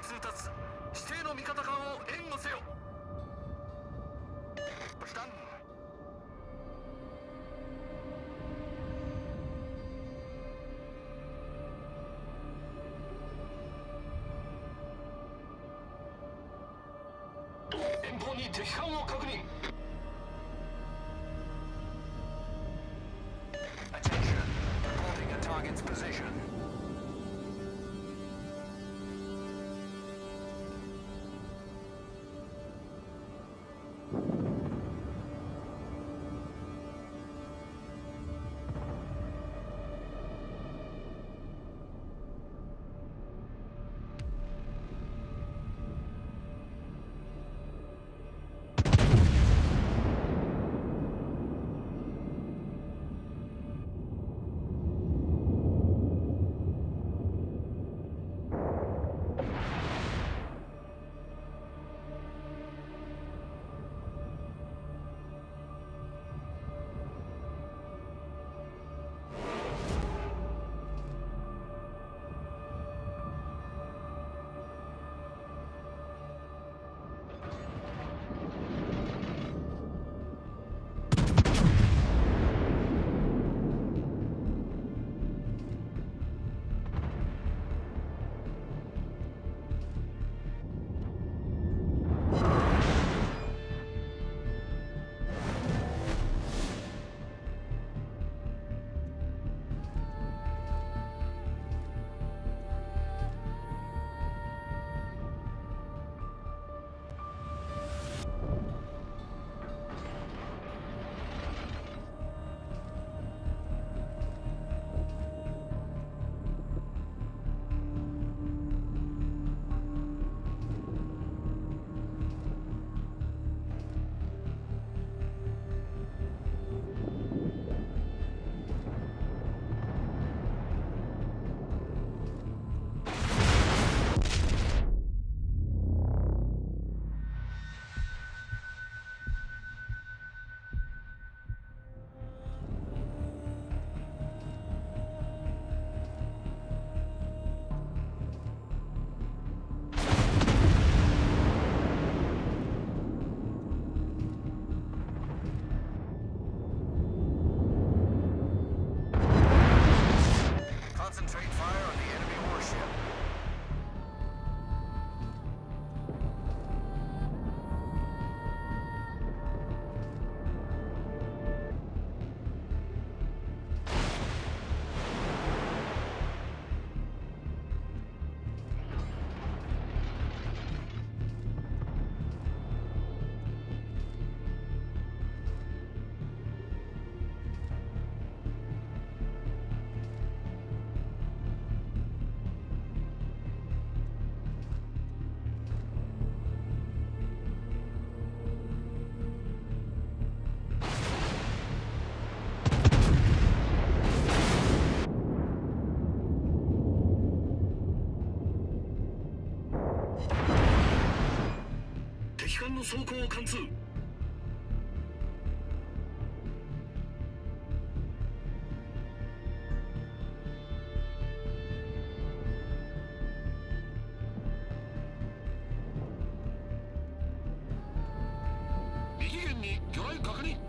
通達指定の味方艦を援護せよ。ダン遠方に敵艦を確認。Concentrate. の走行を貫通。右舷に魚雷確認。